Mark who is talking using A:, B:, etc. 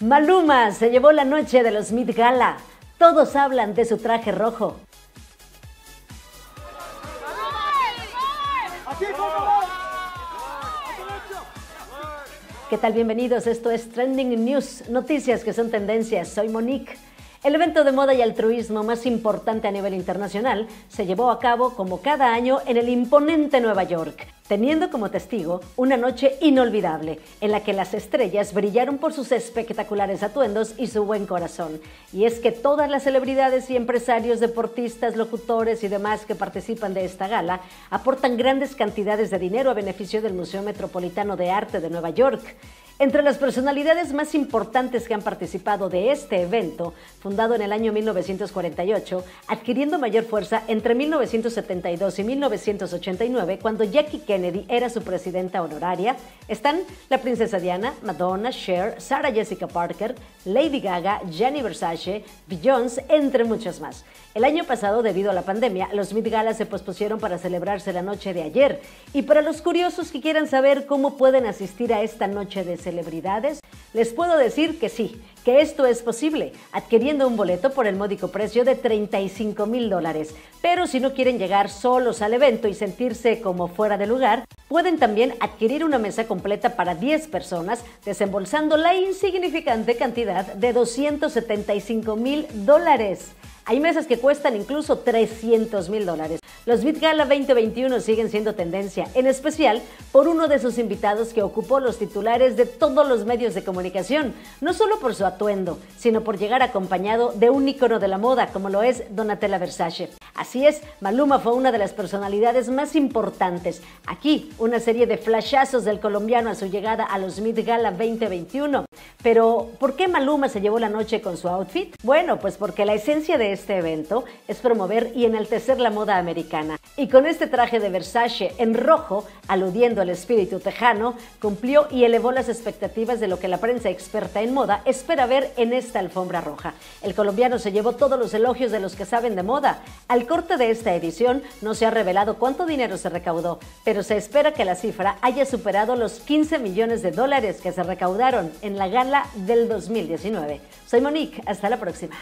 A: Maluma se llevó la noche de los Mid Gala. Todos hablan de su traje rojo. ¿Qué tal? Bienvenidos. Esto es Trending News, noticias que son tendencias. Soy Monique. El evento de moda y altruismo más importante a nivel internacional se llevó a cabo como cada año en el imponente Nueva York, teniendo como testigo una noche inolvidable en la que las estrellas brillaron por sus espectaculares atuendos y su buen corazón. Y es que todas las celebridades y empresarios, deportistas, locutores y demás que participan de esta gala aportan grandes cantidades de dinero a beneficio del Museo Metropolitano de Arte de Nueva York. Entre las personalidades más importantes que han participado de este evento, fundado en el año 1948, adquiriendo mayor fuerza entre 1972 y 1989, cuando Jackie Kennedy era su presidenta honoraria, están la princesa Diana, Madonna, Cher, Sarah Jessica Parker, Lady Gaga, Gianni Versace, Beyoncé, entre muchos más. El año pasado, debido a la pandemia, los Mid Gala se pospusieron para celebrarse la noche de ayer. Y para los curiosos que quieran saber cómo pueden asistir a esta noche de celebridades, les puedo decir que sí, que esto es posible, adquiriendo un boleto por el módico precio de 35 mil dólares. Pero si no quieren llegar solos al evento y sentirse como fuera de lugar, pueden también adquirir una mesa completa para 10 personas, desembolsando la insignificante cantidad de 275 mil dólares. Hay mesas que cuestan incluso 300 mil dólares. Los Met Gala 2021 siguen siendo tendencia, en especial por uno de sus invitados que ocupó los titulares de todos los medios de comunicación, no solo por su atuendo, sino por llegar acompañado de un ícono de la moda como lo es Donatella Versace. Así es, Maluma fue una de las personalidades más importantes. Aquí, una serie de flashazos del colombiano a su llegada a los Met Gala 2021. Pero, ¿por qué Maluma se llevó la noche con su outfit? Bueno, pues porque la esencia de este evento es promover y enaltecer la moda americana. Y con este traje de Versace en rojo, aludiendo al espíritu tejano, cumplió y elevó las expectativas de lo que la prensa experta en moda espera ver en esta alfombra roja. El colombiano se llevó todos los elogios de los que saben de moda. Al corte de esta edición no se ha revelado cuánto dinero se recaudó, pero se espera que la cifra haya superado los 15 millones de dólares que se recaudaron en la del 2019. Soy Monique, hasta la próxima.